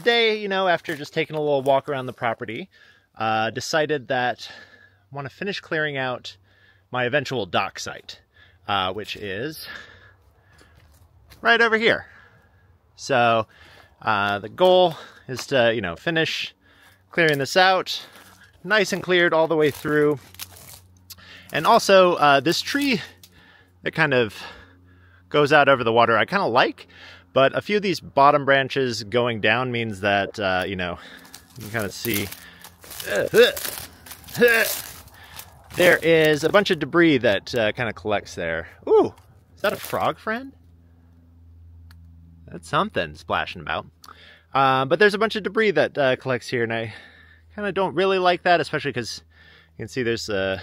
today, you know, after just taking a little walk around the property, uh, decided that I want to finish clearing out my eventual dock site, uh, which is right over here. So uh, the goal is to, you know, finish clearing this out, nice and cleared all the way through. And also, uh, this tree that kind of goes out over the water, I kind of like, but a few of these bottom branches going down means that, uh, you know, you can kind of see there is a bunch of debris that uh, kind of collects there. Ooh, is that a frog friend? That's something splashing about. Uh, but there's a bunch of debris that uh, collects here, and I kind of don't really like that, especially because you can see there's a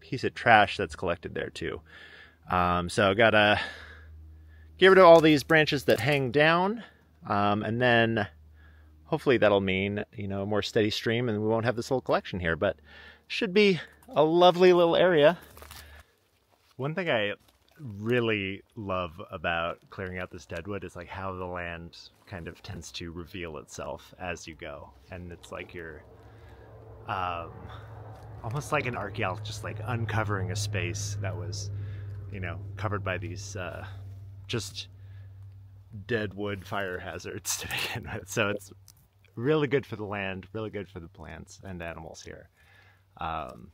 piece of trash that's collected there too. Um, so gotta get rid of all these branches that hang down, um, and then hopefully that'll mean you know a more steady stream, and we won't have this whole collection here. But should be a lovely little area. One thing I really love about clearing out this deadwood is like how the land kind of tends to reveal itself as you go and it's like you're um, almost like an archaeologist just like uncovering a space that was you know covered by these uh, just dead wood fire hazards to begin with so it's really good for the land really good for the plants and animals here um,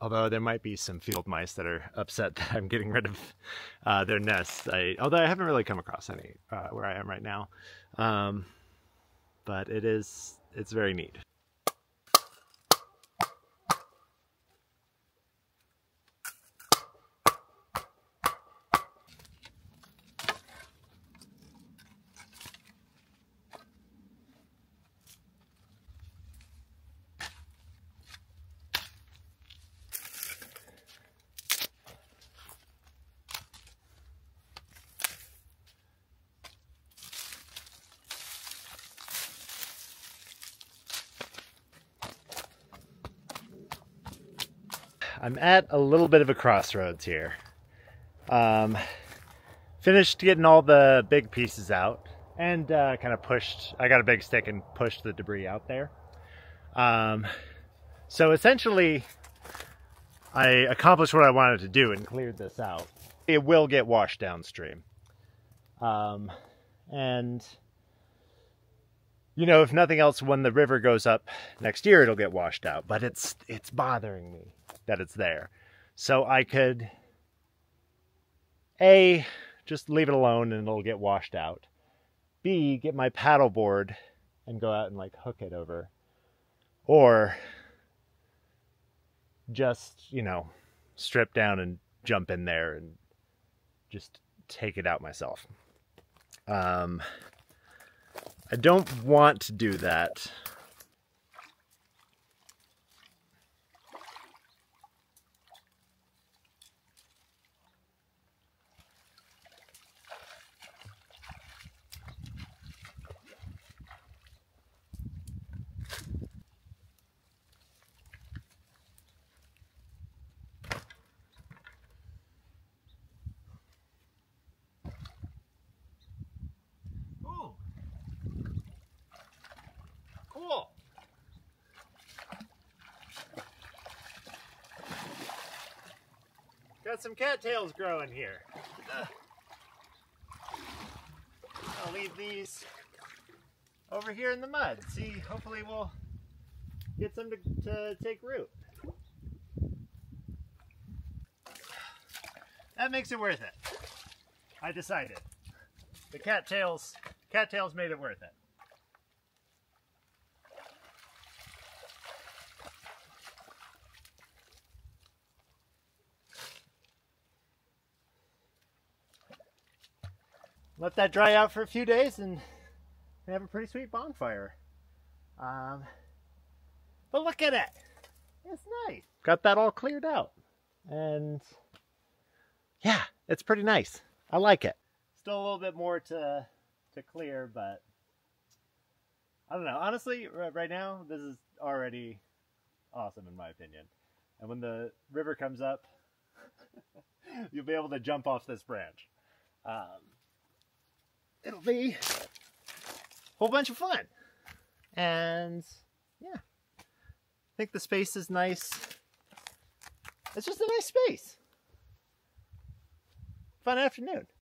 although there might be some field mice that are upset that I'm getting rid of uh, their nests. I, although I haven't really come across any uh, where I am right now, um, but it is it's very neat. I'm at a little bit of a crossroads here. Um, finished getting all the big pieces out and uh, kind of pushed, I got a big stick and pushed the debris out there. Um, so essentially, I accomplished what I wanted to do and cleared this out. It will get washed downstream. Um, and, you know, if nothing else, when the river goes up next year, it'll get washed out. But it's it's bothering me that it's there. So I could, A, just leave it alone and it'll get washed out. B, get my paddleboard and go out and like hook it over. Or just, you know, strip down and jump in there and just take it out myself. Um, I don't want to do that Got some cattails growing here. I'll leave these over here in the mud. See, hopefully we'll get some to, to take root. That makes it worth it. I decided. The cattails, cattails made it worth it. Let that dry out for a few days and have a pretty sweet bonfire. Um, but look at it. It's nice. Got that all cleared out. And yeah, it's pretty nice. I like it. Still a little bit more to to clear, but I don't know. Honestly, right now, this is already awesome in my opinion. And when the river comes up, you'll be able to jump off this branch. Um, it'll be a whole bunch of fun. And yeah, I think the space is nice. It's just a nice space. Fun afternoon.